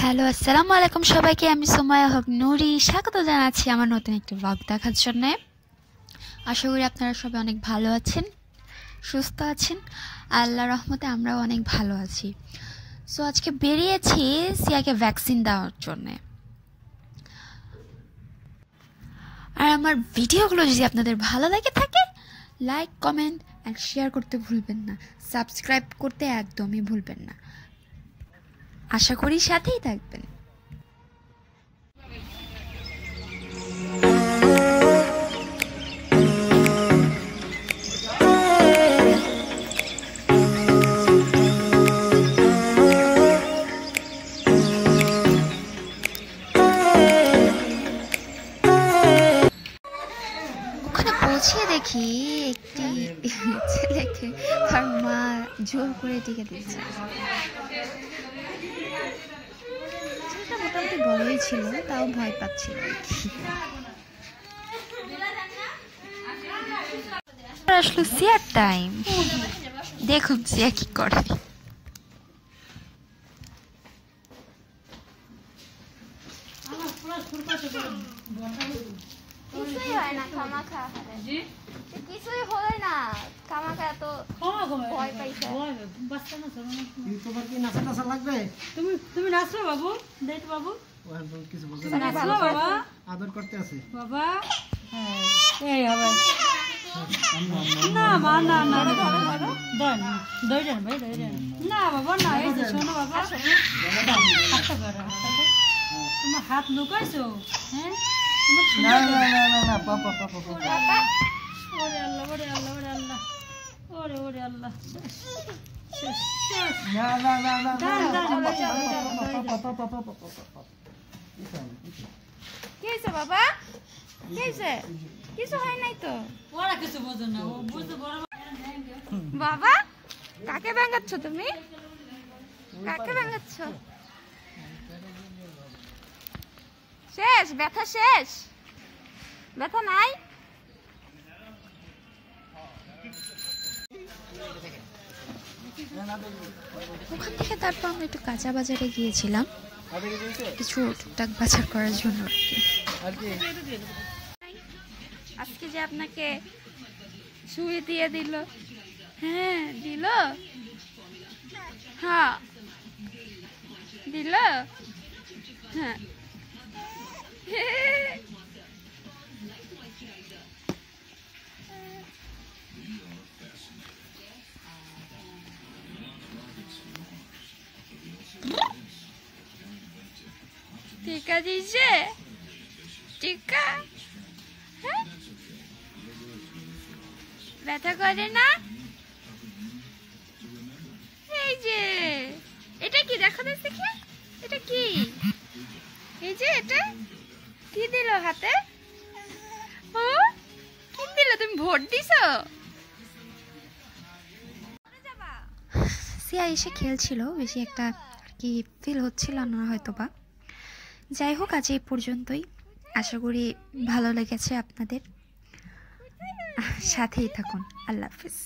Hello আসসালামু আলাইকুম সবাইকে, আমি সোমায়া হক নুরি। স্বাগত জানাচ্ছি আমার নতুন একটি ব্লগ দেখার জন্য। আশা করি আপনারা সবাই অনেক ভালো আছেন, সুস্থ আছেন। আল্লাহ রহমতে আমরাও অনেক ভালো আছি। সো আজকে বেরিয়েছি সিয়াকে ভ্যাকসিন দেওয়ার জন্যে। আর আমার ভিডিওগুলো যদি আপনাদের ভালো লাগে থাকে লাইক কমেন্ট অ্যান্ড শেয়ার করতে ভুলবেন না। সাবস্ক্রাইব করতে একদমই ভুলবেন না। আশা করি সাথেই থাকবেন। দেখি একটি ছেলেকে তার মা জোর করে টিকে দিচ্ছে ছেলেটা মোটামুটি বড়ই ছিল তাও ভয় পাচ্ছিল আসলো সিয়ার টাইম দেখুন সিয়া কি করে। কিছুই হয় না খামাখা কিছুই হয় না খামাখা এত ভয় পাইছে। তোমার কি নাচা টাচা লাগবে? তুমি তুমি নাচো বাবু দেখ বাবু? কিছু বলছে না। বাবা? আদর করতে আছে। বাবা? হ্যাঁ এই হবে। না মা না না দেন দইরেন ভাই দইরেন না বাবা না এই যে শোনো বাবা হাতটা করো তোমার হাত লুকাইছো হ্যাঁ? তোমার না না না না না পাপা পাপা পাপা ওরে আল্লাহ ওরে আল্লাহ ওরে ওরে ওরে না না না না কি হয়েছে বাবা কি হয়েছে কিছু হয় নাই তো ওরা কিছু বোঝে না ও বুঝতে বড় বাবা কাকে ভাঙাচ্ছ তুমি কাকে ভাঙাচ্ছ শেষ ব্যথা শেষ। ব্যথা নাই? ওখান থেকে তারপর আমরা একটু কাঁচা বাজারে গিয়েছিলাম। কিছু টুকটাক বাজার করার জন্য আর কি। আজকে যে আপনাকে শুয়ে দিয়ে দিল। হ্যাঁ দিল? হ্যাঁ দিল? হ্যাঁ। টিকা দিছে টিকা? হ্যাঁ? ব্যথা করে না? এই যে, এটা কি? দেখো দেখি। এটা কি? এই যে, এটা? হাতে? ও কি দিল তুমি ভোট দিছো? সিয়া এসে খেলছিল, বেশি একটা আর কি ফিল হচ্ছিল না হয়তো বা যাই হোক, আজ এই পর্যন্তই। আশা করি ভালো লেগেছে আপনাদের। সাথেই থাকুন। আল্লাহ হাফিজ।